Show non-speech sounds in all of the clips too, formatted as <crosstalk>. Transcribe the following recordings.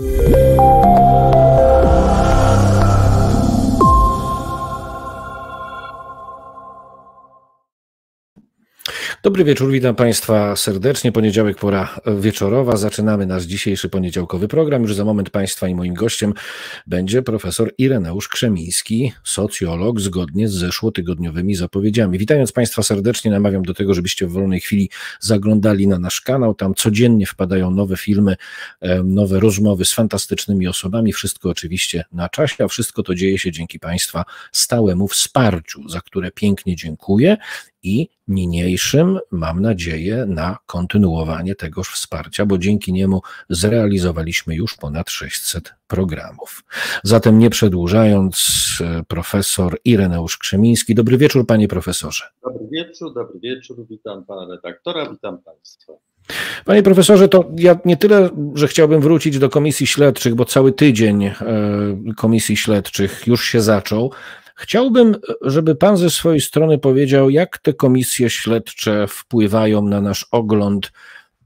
Yeah. Dobry wieczór, witam Państwa serdecznie. Poniedziałek, pora wieczorowa. Zaczynamy nasz dzisiejszy poniedziałkowy program. Już za moment Państwa i moim gościem będzie profesor Ireneusz Krzemiński, socjolog, zgodnie z zeszłotygodniowymi zapowiedziami. Witając Państwa serdecznie, namawiam do tego, żebyście w wolnej chwili zaglądali na nasz kanał. Tam codziennie wpadają nowe filmy, nowe rozmowy z fantastycznymi osobami. Wszystko oczywiście na czasie, a wszystko to dzieje się dzięki Państwa stałemu wsparciu, za które pięknie dziękuję i niniejszym mam nadzieję na kontynuowanie tegoż wsparcia, bo dzięki niemu zrealizowaliśmy już ponad 600 programów. Zatem nie przedłużając, profesor Ireneusz Krzemiński. Dobry wieczór, panie profesorze. Dobry wieczór, dobry wieczór. Witam pana redaktora, witam państwa. Panie profesorze, to ja nie tyle, że chciałbym wrócić do komisji śledczych, bo cały tydzień e, komisji śledczych już się zaczął, Chciałbym, żeby Pan ze swojej strony powiedział, jak te komisje śledcze wpływają na nasz ogląd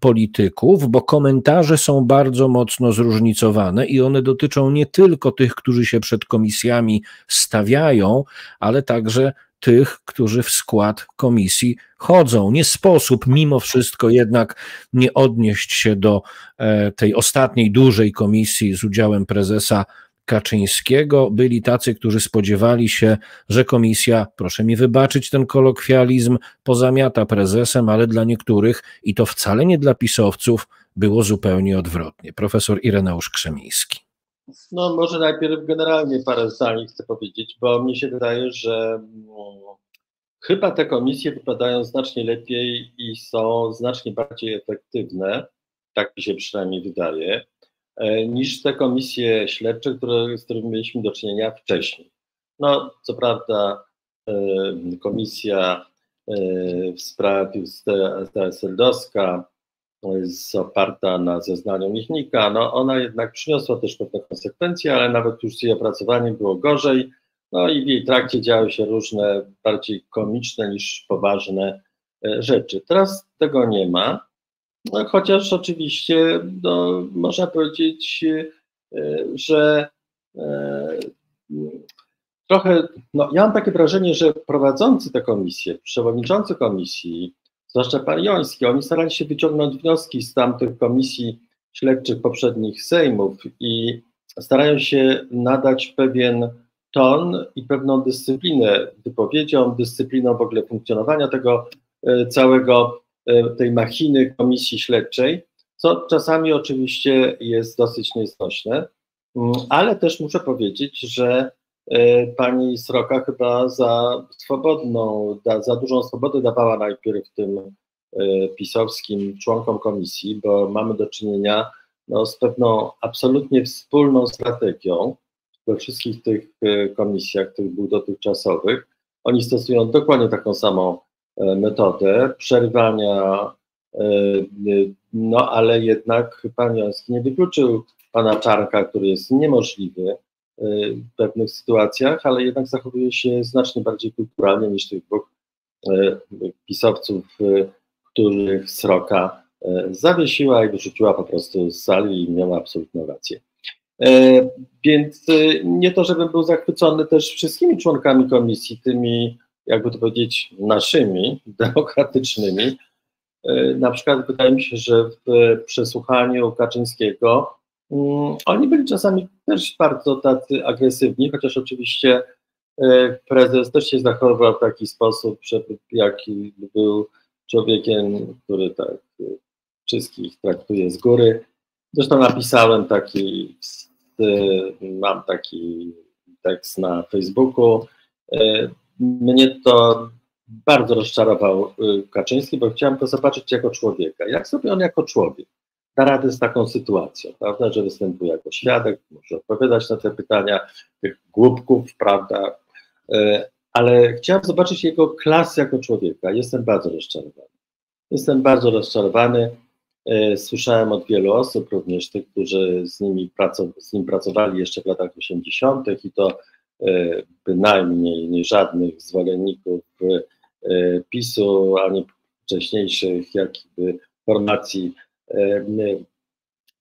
polityków, bo komentarze są bardzo mocno zróżnicowane i one dotyczą nie tylko tych, którzy się przed komisjami stawiają, ale także tych, którzy w skład komisji chodzą. Nie sposób mimo wszystko jednak nie odnieść się do e, tej ostatniej dużej komisji z udziałem prezesa Kaczyńskiego. Byli tacy, którzy spodziewali się, że komisja, proszę mi wybaczyć ten kolokwializm, pozamiata prezesem, ale dla niektórych, i to wcale nie dla pisowców, było zupełnie odwrotnie. Profesor Ireneusz Krzemiński. No, może najpierw generalnie parę zdań chcę powiedzieć, bo mi się wydaje, że no, chyba te komisje wypadają znacznie lepiej i są znacznie bardziej efektywne, tak mi się przynajmniej wydaje, niż te komisje śledcze, które, z którymi mieliśmy do czynienia wcześniej. No, co prawda, e, komisja e, w sprawie Seldowska jest oparta na zeznaniu Michnika, no ona jednak przyniosła też pewne konsekwencje, ale nawet już z jej opracowaniem było gorzej, no i w jej trakcie działy się różne bardziej komiczne niż poważne rzeczy. Teraz tego nie ma, no, chociaż oczywiście no, można powiedzieć, e, że e, trochę, no, ja mam takie wrażenie, że prowadzący tę komisję, przewodniczący komisji, zwłaszcza pan Joński, oni starali się wyciągnąć wnioski z tamtych komisji śledczych poprzednich sejmów i starają się nadać pewien ton i pewną dyscyplinę wypowiedziom, dyscypliną w ogóle funkcjonowania tego e, całego tej machiny komisji śledczej, co czasami oczywiście jest dosyć nieznośne, mm, ale też muszę powiedzieć, że e, pani Sroka chyba za swobodną, za dużą swobodę dawała najpierw tym e, pisowskim członkom komisji, bo mamy do czynienia no, z pewną absolutnie wspólną strategią we wszystkich tych komisjach, tych był dotychczasowych. Oni stosują dokładnie taką samą E, metodę przerywania, e, no ale jednak pan Joński nie wykluczył pana Czarka, który jest niemożliwy e, w pewnych sytuacjach, ale jednak zachowuje się znacznie bardziej kulturalnie niż tych dwóch pisowców, których Sroka zawiesiła i wyrzuciła po prostu z sali i miała absolutną rację. Więc nie to, żebym był zachwycony też wszystkimi członkami komisji, tymi jakby to powiedzieć, naszymi, demokratycznymi. E, na przykład wydaje mi się, że w przesłuchaniu Kaczyńskiego um, oni byli czasami też bardzo tacy agresywni, chociaż oczywiście e, prezes też się zachowywał w taki sposób, jaki był człowiekiem, który tak e, wszystkich traktuje z góry. Zresztą napisałem taki, mam taki tekst na Facebooku, mnie to bardzo rozczarował y, Kaczyński, bo chciałem to zobaczyć jako człowieka. Jak sobie on jako człowiek da radę z taką sytuacją, prawda, że występuje jako świadek, może odpowiadać na te pytania tych głupków, prawda, y, ale chciałem zobaczyć jego klas jako człowieka. Jestem bardzo rozczarowany. Jestem bardzo rozczarowany. Y, słyszałem od wielu osób, również tych, którzy z, nimi z nim pracowali jeszcze w latach 80. i to bynajmniej nie żadnych zwolenników e, PiSu, ani wcześniejszych jakby formacji e,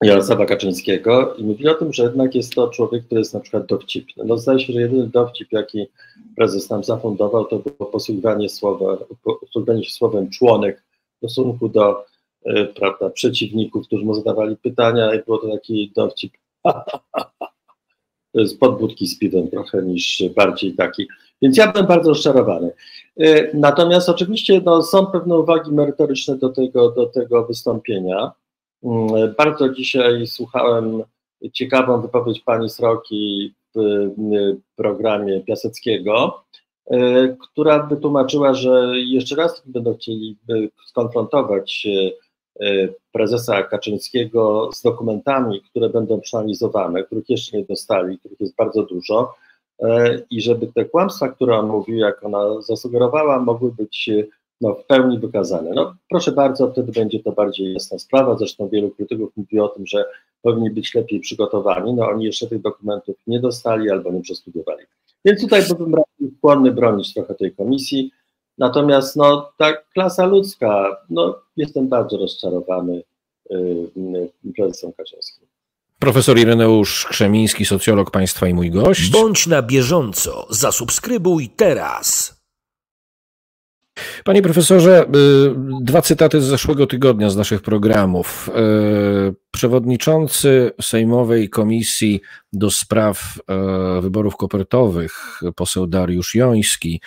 Jarosława Kaczyńskiego i mówili o tym, że jednak jest to człowiek, który jest na przykład dowcipny. No zdaje się, że jedyny dowcip, jaki prezes nam zafundował, to było posługiwanie, słowa, posługiwanie się słowem członek w stosunku do prawda, przeciwników, którzy mu zadawali pytania i było to taki dowcip <laughs> z podbudki piwem trochę niż bardziej taki. Więc ja byłem bardzo rozczarowany. Y, natomiast oczywiście no, są pewne uwagi merytoryczne do tego, do tego wystąpienia. Mm, bardzo dzisiaj słuchałem ciekawą wypowiedź pani Sroki w programie Piaseckiego, która wytłumaczyła, że jeszcze raz będą chcieli skonfrontować prezesa Kaczyńskiego z dokumentami, które będą przeanalizowane, których jeszcze nie dostali, których jest bardzo dużo i żeby te kłamstwa, które on mówił, jak ona zasugerowała, mogły być no, w pełni wykazane. No, proszę bardzo, wtedy będzie to bardziej jasna sprawa. Zresztą wielu krytyków mówi o tym, że powinni być lepiej przygotowani. No, oni jeszcze tych dokumentów nie dostali albo nie przestudiowali. Więc tutaj byłbym skłonny bronić trochę tej komisji. Natomiast no, ta klasa ludzka, no, jestem bardzo rozczarowany yy, prezesem Kaczyńskim. Profesor Ireneusz Krzemiński, socjolog państwa i mój gość. Bądź na bieżąco, zasubskrybuj teraz. Panie profesorze, y, dwa cytaty z zeszłego tygodnia z naszych programów. Y, przewodniczący Sejmowej Komisji do Spraw y, Wyborów Kopertowych, poseł Dariusz Joński,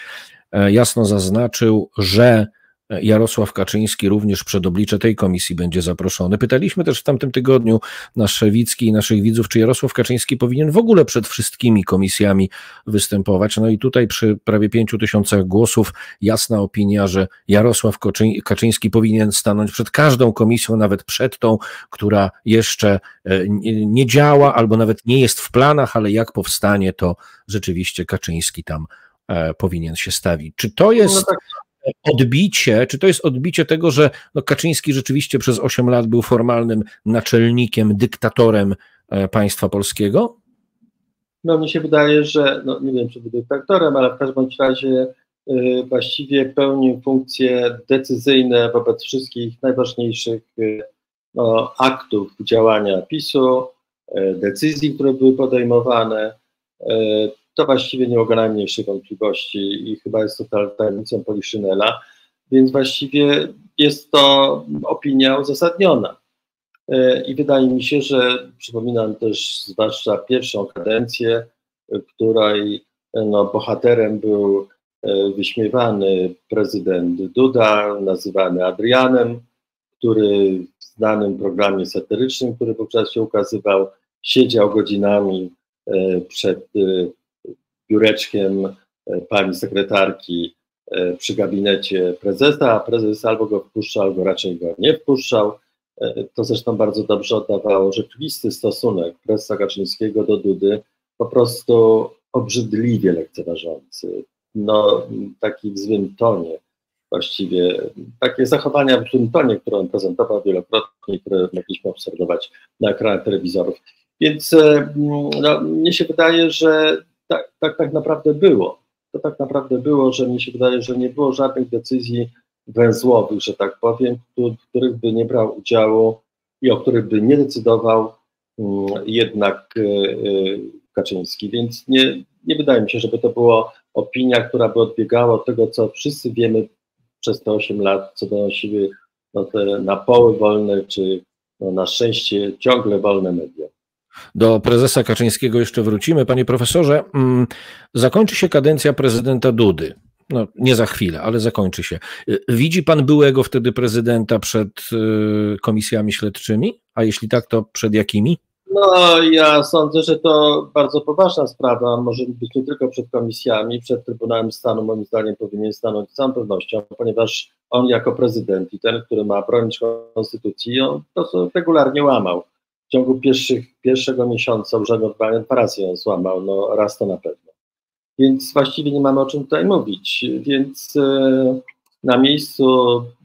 jasno zaznaczył, że Jarosław Kaczyński również przed oblicze tej komisji będzie zaproszony. Pytaliśmy też w tamtym tygodniu nasz Szewicki i naszych widzów, czy Jarosław Kaczyński powinien w ogóle przed wszystkimi komisjami występować. No i tutaj przy prawie pięciu tysiącach głosów jasna opinia, że Jarosław Kaczyński powinien stanąć przed każdą komisją, nawet przed tą, która jeszcze e, nie działa albo nawet nie jest w planach, ale jak powstanie, to rzeczywiście Kaczyński tam e, powinien się stawić. Czy to jest. No tak odbicie, czy to jest odbicie tego, że no Kaczyński rzeczywiście przez 8 lat był formalnym naczelnikiem, dyktatorem e, państwa polskiego? No mi się wydaje, że, no nie wiem czy był dyktatorem, ale w każdym razie y, właściwie pełnił funkcje decyzyjne wobec wszystkich najważniejszych y, no, aktów działania PiSu, y, decyzji, które były podejmowane to właściwie nie ulega najmniejszej wątpliwości i chyba jest to tajemnicą Poliszynela, więc właściwie jest to opinia uzasadniona. E, I wydaje mi się, że przypominam też zwłaszcza pierwszą kadencję, której no, bohaterem był e, wyśmiewany prezydent Duda, nazywany Adrianem, który w znanym programie satyrycznym, który wówczas się ukazywał, siedział godzinami e, przed biureczkiem e, pani sekretarki e, przy gabinecie prezesa, a prezes albo go wpuszczał, albo raczej go nie wpuszczał. E, to zresztą bardzo dobrze oddawało rzeczywisty stosunek prezesa Kaczyńskiego do Dudy, po prostu obrzydliwie lekceważący, no taki w złym tonie właściwie, takie zachowania w złym tonie, które on prezentował wielokrotnie, które mogliśmy obserwować na ekranach telewizorów. Więc no, mnie się wydaje, że tak, tak, tak naprawdę było. To tak naprawdę było, że mi się wydaje, że nie było żadnych decyzji węzłowych, że tak powiem, w których by nie brał udziału i o których by nie decydował mm, jednak e, e, Kaczyński. Więc nie, nie wydaje mi się, żeby to była opinia, która by odbiegała od tego, co wszyscy wiemy przez te 8 lat, co donosiły no, te napoły wolne, czy no, na szczęście ciągle wolne media. Do prezesa Kaczyńskiego jeszcze wrócimy. Panie profesorze, mm, zakończy się kadencja prezydenta Dudy. No, nie za chwilę, ale zakończy się. Widzi pan byłego wtedy prezydenta przed y, komisjami śledczymi? A jeśli tak, to przed jakimi? No, ja sądzę, że to bardzo poważna sprawa. Może być nie tylko przed komisjami, przed Trybunałem Stanu, moim zdaniem, powinien stanąć z całą pewnością, ponieważ on jako prezydent i ten, który ma bronić konstytucji, on to regularnie łamał w ciągu pierwszego miesiąca urzędu odpalania dwa razy ją złamał, no raz to na pewno. Więc właściwie nie mamy o czym tutaj mówić. Więc e, na miejscu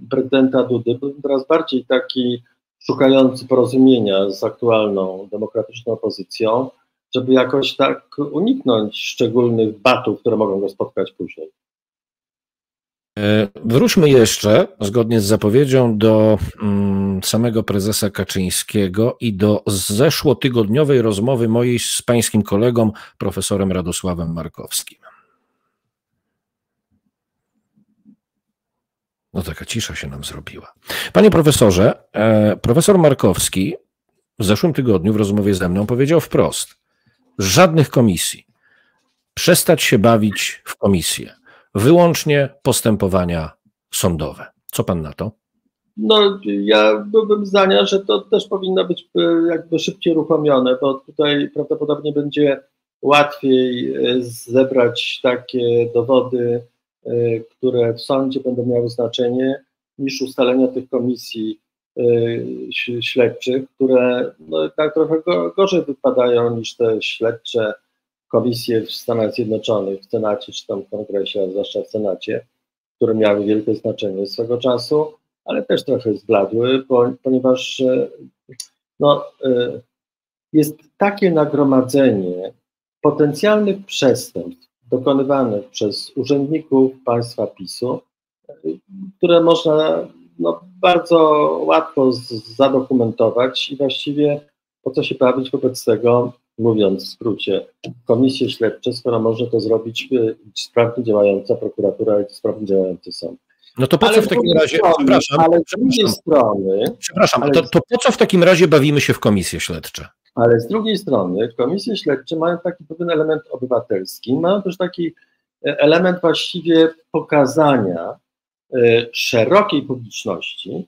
prezydenta Dudy byłbym teraz bardziej taki szukający porozumienia z aktualną demokratyczną opozycją, żeby jakoś tak uniknąć szczególnych batów, które mogą go spotkać później. E, wróćmy jeszcze, zgodnie z zapowiedzią, do mm, samego prezesa Kaczyńskiego i do zeszłotygodniowej rozmowy mojej z pańskim kolegą, profesorem Radosławem Markowskim. No taka cisza się nam zrobiła. Panie profesorze, e, profesor Markowski w zeszłym tygodniu w rozmowie ze mną powiedział wprost: żadnych komisji. Przestać się bawić w komisję wyłącznie postępowania sądowe. Co pan na to? No, ja byłbym zdania, że to też powinno być e, jakby szybciej uruchomione, bo tutaj prawdopodobnie będzie łatwiej e, zebrać takie dowody, e, które w sądzie będą miały znaczenie, niż ustalenia tych komisji śledczych, które no, tak trochę gorzej wypadają niż te śledcze komisje w Stanach Zjednoczonych, w Senacie czy tam w Kongresie, a zwłaszcza w Senacie, które miały wielkie znaczenie swego czasu, ale też trochę zbladły, ponieważ e, no, e, jest takie nagromadzenie potencjalnych przestępstw dokonywanych przez urzędników państwa PiSu, które można no, bardzo łatwo zadokumentować i właściwie po co się bawić wobec tego, mówiąc w skrócie, komisje śledcze, skoro może to zrobić e, sprawnie działająca prokuratura i sprawnie działający sąd. No to po ale co w takim razie, strony, przepraszam, ale z drugiej strony... Przepraszam, ale, to, to po co w takim razie bawimy się w komisje śledcze? Ale z drugiej strony komisje śledcze mają taki pewien element obywatelski, mają też taki e, element właściwie pokazania y, szerokiej publiczności,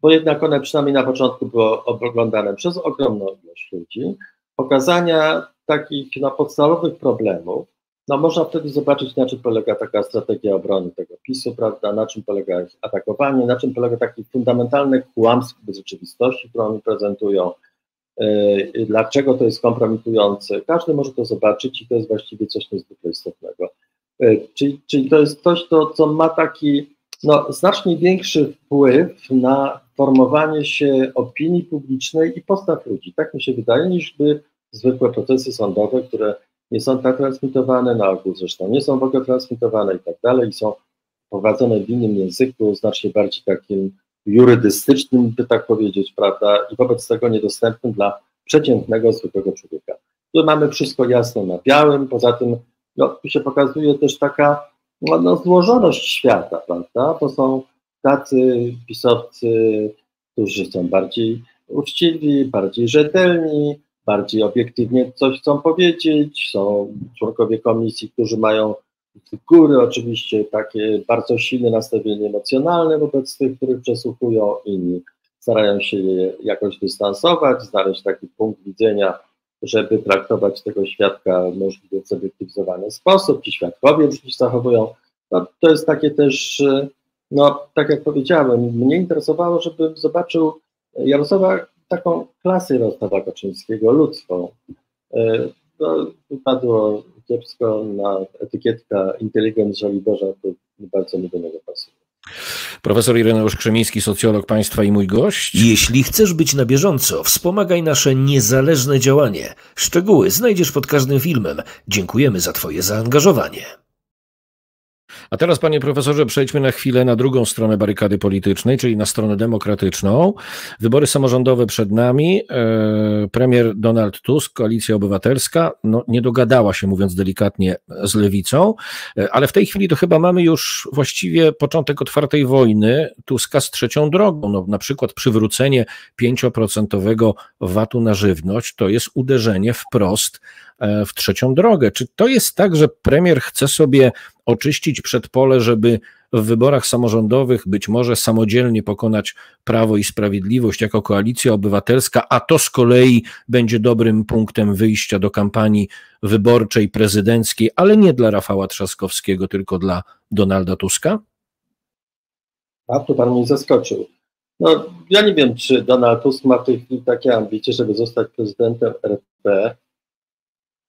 bo jednak one przynajmniej na początku były oglądane przez ogromną ilość ludzi, pokazania takich no, podstawowych problemów, no można wtedy zobaczyć, na czym polega taka strategia obrony tego PiSu, prawda, na czym polega ich atakowanie, na czym polega takie fundamentalne kłamstwo bez rzeczywistości, którą oni prezentują, yy, dlaczego to jest kompromitujące. Każdy może to zobaczyć i to jest właściwie coś niezwykle istotnego. Yy, czyli, czyli to jest coś, to, co ma taki no, znacznie większy wpływ na formowanie się opinii publicznej i postaw ludzi. Tak mi się wydaje, niż by zwykłe procesy sądowe, które nie są tak transmitowane, na ogół zresztą nie są w ogóle transmitowane i tak dalej, i są prowadzone w innym języku, znacznie bardziej takim jurydystycznym, by tak powiedzieć, prawda, i wobec tego niedostępnym dla przeciętnego, zwykłego człowieka. Tu mamy wszystko jasno na białym, poza tym no, tu się pokazuje też taka no, no, złożoność świata, prawda, to są tacy pisowcy, którzy są bardziej uczciwi, bardziej rzetelni, bardziej obiektywnie coś chcą powiedzieć. Są członkowie komisji, którzy mają z góry oczywiście takie bardzo silne nastawienie emocjonalne wobec tych, których przesłuchują, inni starają się je jakoś dystansować, znaleźć taki punkt widzenia, żeby traktować tego świadka w możliwie zobiektywizowany sposób. Ci świadkowie różnie się zachowują. No, to jest takie też, no tak jak powiedziałem, mnie interesowało, żebym zobaczył Jarosława taką klasę Jarosława Kaczyńskiego, ludzką. E, no, wypadło kiepsko na etykietka inteligent Żoliborza, to bardzo mi do niego pasuje. Profesor Ireneusz Krzemiński, socjolog państwa i mój gość. Jeśli chcesz być na bieżąco, wspomagaj nasze niezależne działanie. Szczegóły znajdziesz pod każdym filmem. Dziękujemy za Twoje zaangażowanie. A teraz, panie profesorze, przejdźmy na chwilę na drugą stronę barykady politycznej, czyli na stronę demokratyczną. Wybory samorządowe przed nami. E, premier Donald Tusk, Koalicja Obywatelska, no, nie dogadała się, mówiąc delikatnie, z lewicą, e, ale w tej chwili to chyba mamy już właściwie początek otwartej wojny Tuska z trzecią drogą. No, na przykład przywrócenie 5% VAT-u na żywność to jest uderzenie wprost w trzecią drogę. Czy to jest tak, że premier chce sobie oczyścić przedpole, żeby w wyborach samorządowych być może samodzielnie pokonać Prawo i Sprawiedliwość jako koalicja obywatelska, a to z kolei będzie dobrym punktem wyjścia do kampanii wyborczej, prezydenckiej, ale nie dla Rafała Trzaskowskiego, tylko dla Donalda Tuska? A tu pan mnie zaskoczył. No, ja nie wiem, czy Donald Tusk ma w tej chwili takie ambicje, żeby zostać prezydentem RP,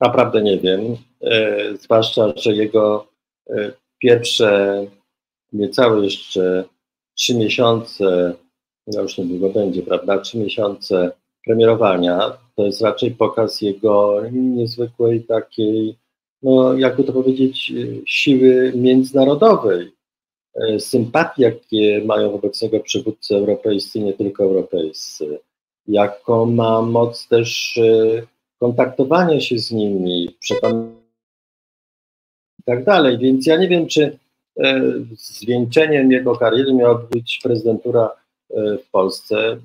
Naprawdę nie wiem, e, zwłaszcza, że jego e, pierwsze niecałe jeszcze trzy miesiące, no już niedługo będzie, prawda, trzy miesiące premierowania, to jest raczej pokaz jego niezwykłej takiej, no jakby to powiedzieć, siły międzynarodowej. sympatii, jakie mają wobec niego przywódcy europejscy, nie tylko europejscy, jaką ma moc też kontaktowania się z nimi, i tak dalej. Więc ja nie wiem, czy zwieńczeniem jego kariery miała być prezydentura w Polsce.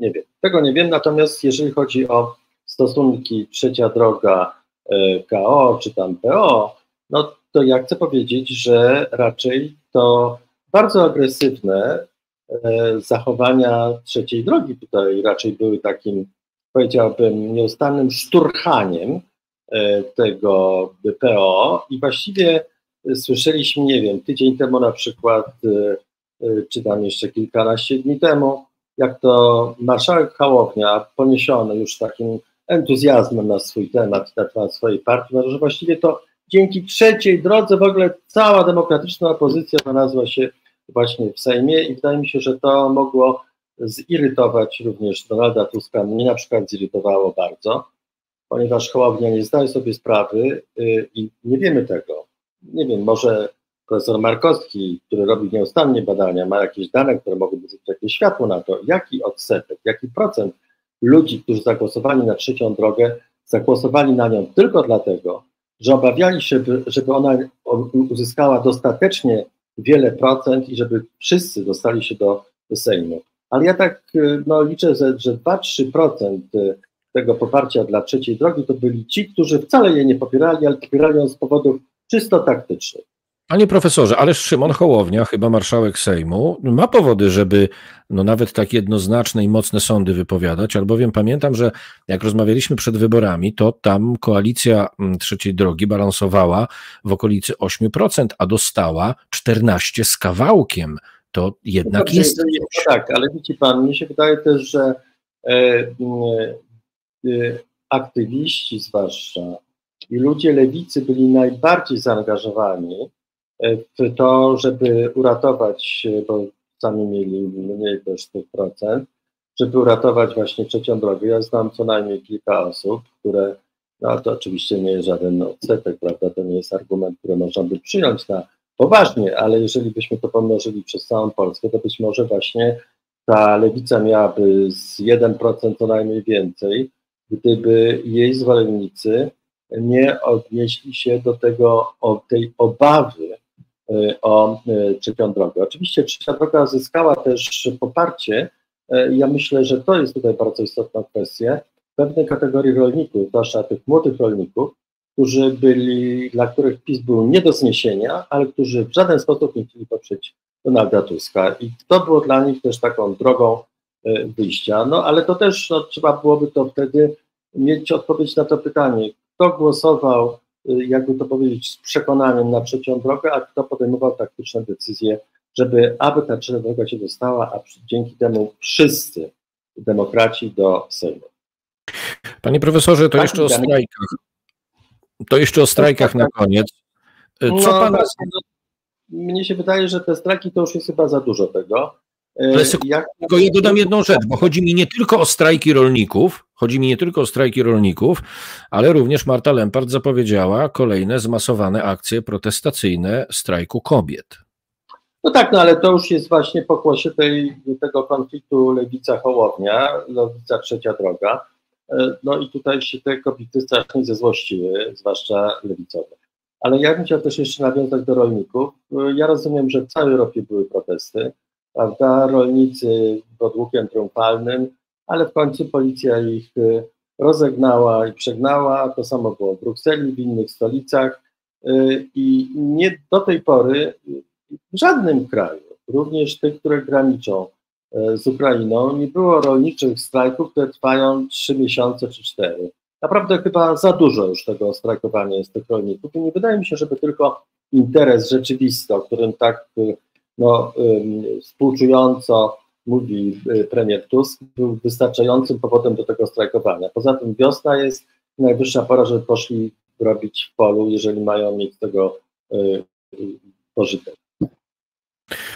Nie wiem. Tego nie wiem, natomiast jeżeli chodzi o stosunki trzecia droga e, KO czy tam PO, no to ja chcę powiedzieć, że raczej to bardzo agresywne e, zachowania trzeciej drogi tutaj raczej były takim, powiedziałbym, nieustannym szturchaniem e, tego PO i właściwie słyszeliśmy, nie wiem, tydzień temu na przykład, czy tam jeszcze kilkanaście dni temu, jak to marszałek Hołownia, poniesiony już takim entuzjazmem na swój temat, na temat swojej partii, że właściwie to dzięki trzeciej drodze w ogóle cała demokratyczna opozycja znalazła się właśnie w Sejmie i wydaje mi się, że to mogło zirytować również Donalda Tuska. Mnie na przykład zirytowało bardzo, ponieważ Hołownia nie zdaje sobie sprawy yy, i nie wiemy tego. Nie wiem, może profesor Markowski, który robi nieustannie badania, ma jakieś dane, które mogłyby rzucić jakieś światło na to, jaki odsetek, jaki procent ludzi, którzy zagłosowali na trzecią drogę, zagłosowali na nią tylko dlatego, że obawiali się, żeby, żeby ona uzyskała dostatecznie wiele procent i żeby wszyscy dostali się do Sejmu. Ale ja tak no, liczę, że, że 2-3% tego poparcia dla trzeciej drogi to byli ci, którzy wcale jej nie popierali, ale popierali ją z powodów czysto taktycznych. Panie profesorze, ale Szymon Hołownia, chyba marszałek Sejmu, ma powody, żeby no nawet tak jednoznaczne i mocne sądy wypowiadać, albowiem pamiętam, że jak rozmawialiśmy przed wyborami, to tam koalicja mm, trzeciej drogi balansowała w okolicy 8%, a dostała 14 z kawałkiem. To jednak no, jest. tak, ale widzi pan, mnie się wydaje też, że e, e, e, aktywiści zwłaszcza i ludzie lewicy byli najbardziej zaangażowani w to, żeby uratować, bo sami mieli mniej też tych procent, żeby uratować właśnie trzecią drogę. Ja znam co najmniej kilka osób, które, no to oczywiście nie jest żaden odsetek, prawda, to nie jest argument, który można by przyjąć na poważnie, ale jeżeli byśmy to pomnożyli przez całą Polskę, to być może właśnie ta lewica miałaby z 1% co najmniej więcej, gdyby jej zwolennicy nie odnieśli się do tego, o tej obawy Y, o y, trzecią drogę. Oczywiście trzecia droga zyskała też poparcie. Y, ja myślę, że to jest tutaj bardzo istotna kwestia. Pewnej kategorii rolników, zwłaszcza tych młodych rolników, którzy byli, dla których PiS był nie do zniesienia, ale którzy w żaden sposób nie chcieli poprzeć Donalda Tuska. I to było dla nich też taką drogą wyjścia. No ale to też no, trzeba byłoby to wtedy mieć odpowiedź na to pytanie, kto głosował Y, jakby to powiedzieć, z przekonaniem na trzecią drogę, a kto podejmował taktyczne decyzje, żeby aby ta trzecia droga się dostała, a dzięki temu wszyscy demokraci do Sejmu. Panie profesorze, to tak, jeszcze o strajkach. To jeszcze o strajkach na koniec. Y, co no, pana... No, mnie się wydaje, że te strajki to już jest chyba za dużo tego. Ale e, jak... Tylko ja dodam jedną rzecz, bo chodzi mi nie tylko o strajki rolników, chodzi mi nie tylko o strajki rolników, ale również Marta Lempart zapowiedziała kolejne zmasowane akcje protestacyjne strajku kobiet. No tak, no ale to już jest właśnie pokłosie tej, tego konfliktu Lewica-Hołownia, Lewica Trzecia Droga. E, no i tutaj się te kobiety strasznie zezłościły, zwłaszcza lewicowe. Ale ja bym chciał też jeszcze nawiązać do rolników. E, ja rozumiem, że w całej Europie były protesty prawda, rolnicy pod łukiem triumfalnym, ale w końcu policja ich y, rozegnała i przegnała. To samo było w Brukseli, w innych stolicach i nie do tej pory w żadnym kraju, również tych, które graniczą z Ukrainą, nie było rolniczych strajków, które trwają trzy miesiące czy cztery. Naprawdę chyba za dużo już tego strajkowania jest tych rolników i nie wydaje mi się, żeby tylko interes rzeczywisty, o którym tak no, współczująco mówi y, premier Tusk, był wystarczającym powodem do tego strajkowania. Poza tym wiosna jest najwyższa pora, żeby poszli robić w polu, jeżeli mają mieć z tego pożytek.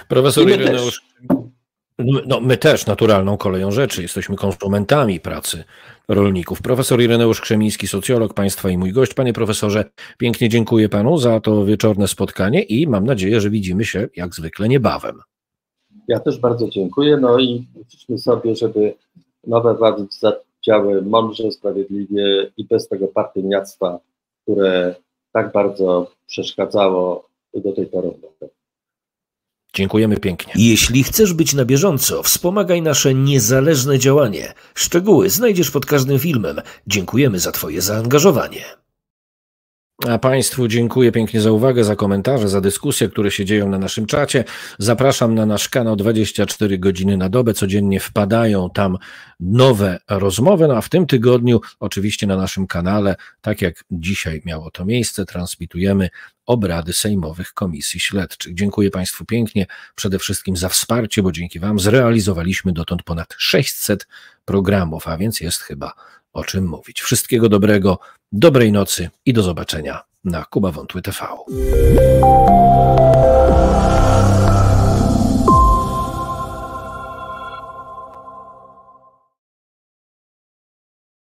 Profesor Ireneusz, No, my też naturalną koleją rzeczy. Jesteśmy konsumentami pracy rolników. Profesor Ireneusz Krzemiński, socjolog państwa i mój gość. Panie profesorze, pięknie dziękuję panu za to wieczorne spotkanie i mam nadzieję, że widzimy się jak zwykle niebawem. Ja też bardzo dziękuję. No i życzmy sobie, żeby nowe władze działy mądrze, sprawiedliwie i bez tego partyjniactwa, które tak bardzo przeszkadzało do tej pory. Dziękujemy pięknie. Jeśli chcesz być na bieżąco, wspomagaj nasze niezależne działanie. Szczegóły znajdziesz pod każdym filmem. Dziękujemy za Twoje zaangażowanie. A Państwu dziękuję pięknie za uwagę, za komentarze, za dyskusje, które się dzieją na naszym czacie. Zapraszam na nasz kanał 24 godziny na dobę. Codziennie wpadają tam nowe rozmowy. No a w tym tygodniu, oczywiście na naszym kanale, tak jak dzisiaj miało to miejsce, transmitujemy obrady sejmowych komisji śledczych. Dziękuję Państwu pięknie, przede wszystkim za wsparcie, bo dzięki Wam zrealizowaliśmy dotąd ponad 600 programów, a więc jest chyba o czym mówić. Wszystkiego dobrego, dobrej nocy i do zobaczenia na Kuba Wątły TV.